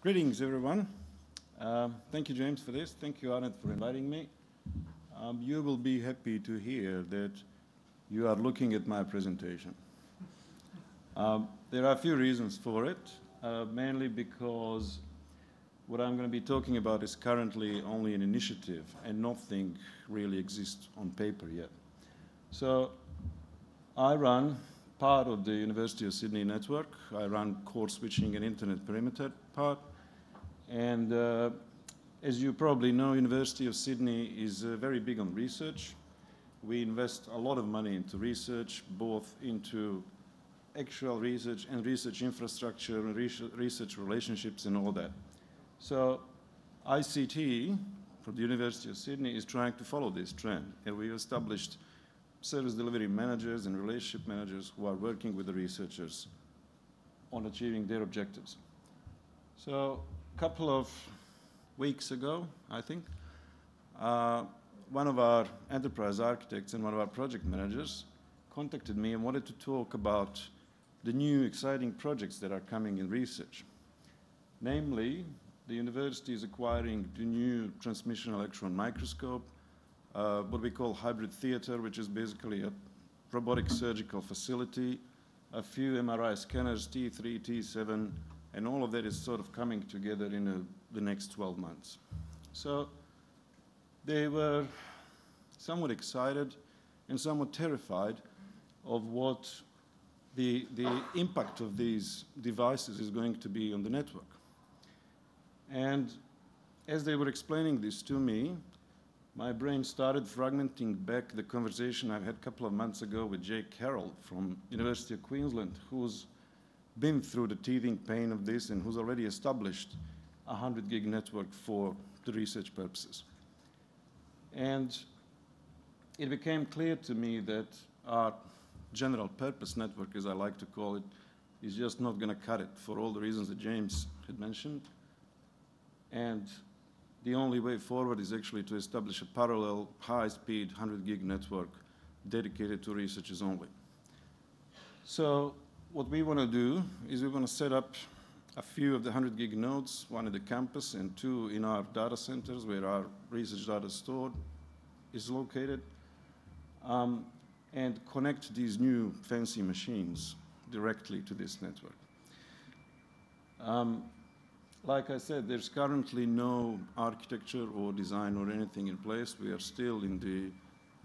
Greetings, everyone. Um, thank you, James, for this. Thank you, AARNet, for inviting me. Um, you will be happy to hear that you are looking at my presentation. Um, there are a few reasons for it, uh, mainly because what I'm going to be talking about is currently only an initiative and nothing really exists on paper yet. So I run part of the University of Sydney network. I run core switching and internet perimeter part. And uh, as you probably know, University of Sydney is uh, very big on research. We invest a lot of money into research, both into actual research and research infrastructure and research relationships and all that. So ICT, from the University of Sydney, is trying to follow this trend. And we established service delivery managers and relationship managers who are working with the researchers on achieving their objectives. So a couple of weeks ago, I think, uh, one of our enterprise architects and one of our project managers contacted me and wanted to talk about the new exciting projects that are coming in research. Namely, the university is acquiring the new transmission electron microscope, uh, what we call hybrid theater, which is basically a robotic surgical facility, a few MRI scanners, T3, T7, and all of that is sort of coming together in a, the next 12 months. So they were somewhat excited and somewhat terrified of what the, the impact of these devices is going to be on the network. And as they were explaining this to me, my brain started fragmenting back the conversation I had a couple of months ago with Jake Carroll from University of Queensland, who's been through the teething pain of this and who's already established a 100 gig network for the research purposes. And it became clear to me that our general purpose network, as I like to call it, is just not going to cut it for all the reasons that James had mentioned. And the only way forward is actually to establish a parallel high-speed 100 gig network dedicated to researchers only. So what we want to do is we want to set up a few of the 100 gig nodes, one at the campus and two in our data centers where our research data stored is located, um, and connect these new fancy machines directly to this network. Um, like I said, there's currently no architecture or design or anything in place. We are still in the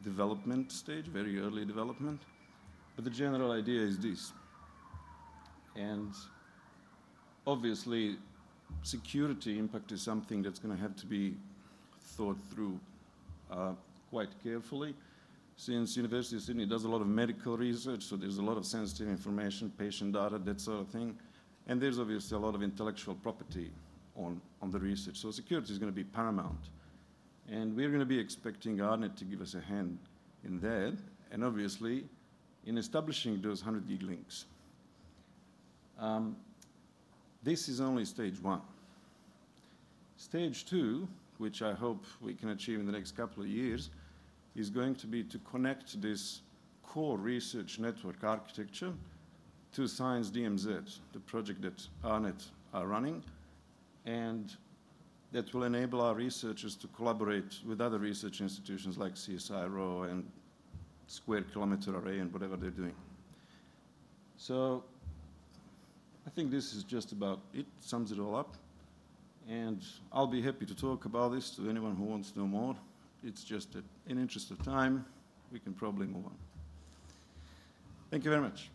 development stage, very early development. But the general idea is this. And obviously, security impact is something that's going to have to be thought through uh, quite carefully. Since University of Sydney does a lot of medical research, so there's a lot of sensitive information, patient data, that sort of thing. And there's obviously a lot of intellectual property on, on the research. So security is going to be paramount. And we're going to be expecting AARNet to give us a hand in that, and obviously in establishing those 100 gig links. Um, this is only stage one. Stage two, which I hope we can achieve in the next couple of years, is going to be to connect this core research network architecture to Science DMZ, the project that AARNet are running, and that will enable our researchers to collaborate with other research institutions like CSIRO and Square Kilometre Array and whatever they're doing. So I think this is just about it, sums it all up. And I'll be happy to talk about this to anyone who wants to know more. It's just that in interest of time, we can probably move on. Thank you very much.